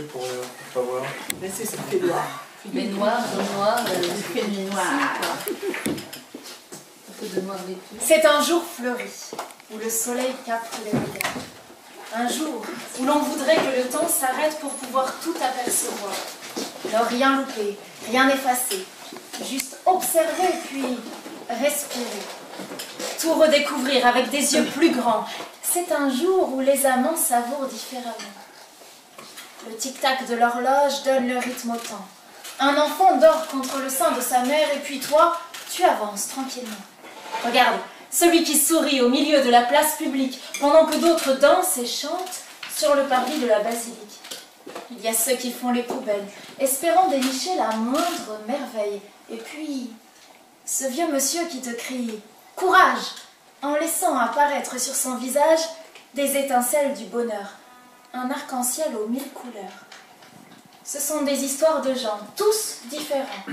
fait pour, euh, pour pas voir Mais c'est ce fait noir. Mais noir, noir, euh, nuit noire. C'est un jour fleuri, où le soleil capte les regards. Un jour où l'on voudrait que le temps s'arrête pour pouvoir tout apercevoir. Ne rien louper, rien effacer. Juste observer puis respirer. Tout redécouvrir avec des yeux plus grands. C'est un jour où les amants savourent différemment. Le tic-tac de l'horloge donne le rythme au temps. Un enfant dort contre le sein de sa mère et puis toi, tu avances tranquillement. Regarde, celui qui sourit au milieu de la place publique pendant que d'autres dansent et chantent sur le parvis de la basilique. Il y a ceux qui font les poubelles, espérant dénicher la moindre merveille. Et puis, ce vieux monsieur qui te crie Courage en laissant apparaître sur son visage des étincelles du bonheur, un arc-en-ciel aux mille couleurs. Ce sont des histoires de gens, tous différents.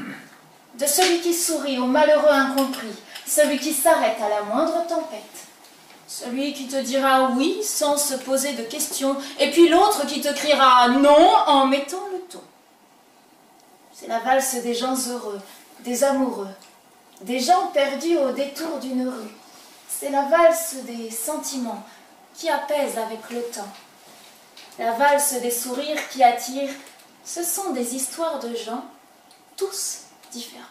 De celui qui sourit au malheureux incompris, celui qui s'arrête à la moindre tempête, celui qui te dira oui sans se poser de questions, et puis l'autre qui te criera non en mettant le ton. C'est la valse des gens heureux, des amoureux, des gens perdus au détour d'une rue. C'est la valse des sentiments qui apaise avec le temps. La valse des sourires qui attire, ce sont des histoires de gens, tous différents.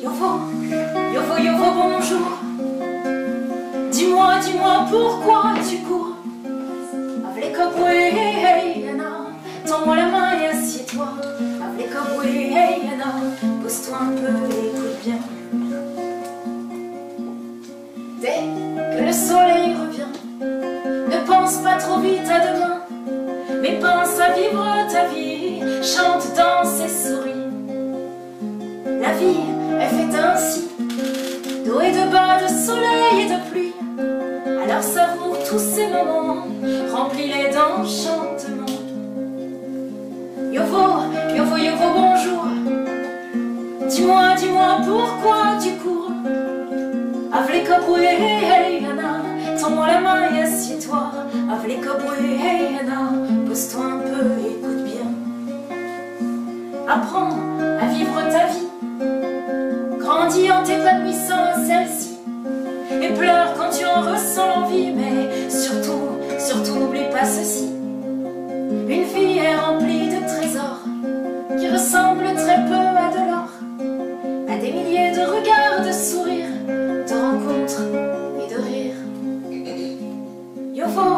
Yovo, Yovo, Yovo, bonjour. Dis-moi, pourquoi tu cours. Avec hey, Yana, tends-moi la main et assieds-toi. Avec hey, Yana, pose-toi un peu et écoute bien. Dès que le soleil revient, ne pense pas trop vite à demain, mais pense à vivre ta vie. Chante, danse et souris. La vie est faite ainsi, d'eau et de bas, de soleil et de pluie. Tous ces moments, remplis-les d'enchantement. Yovo, Yovo, Yovo, bonjour. Dis-moi, dis-moi pourquoi tu cours. Avec hey, Yana, tends-moi la main et assieds-toi. Avec hey, Yana, pose-toi un peu écoute bien. Apprends à vivre ta vie. Grandis en t'épanouissant celle-ci. Et pleure quand tu en ressens l'envie. Mais surtout, surtout n'oublie pas ceci. Une vie est remplie de trésors qui ressemblent très peu à de l'or. À des milliers de regards, de sourires, de rencontres et de rires. Yovo,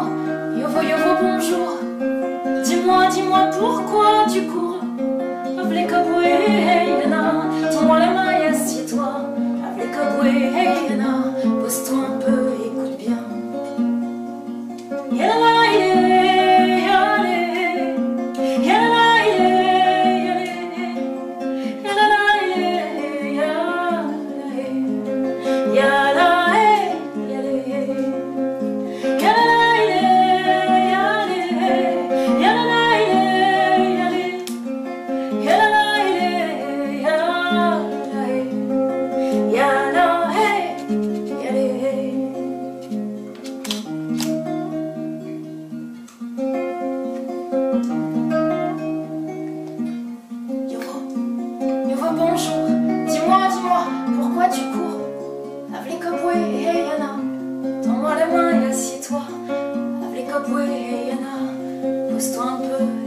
Yovo, Yovo, bonjour. Dis-moi, dis-moi pourquoi tu cours. bonjour. Dis-moi, dis-moi, pourquoi tu cours? Avec Obwe, hey Yana. Tends-moi la main et assieds-toi. Avec Obwe, hey Yana. Pose-toi un peu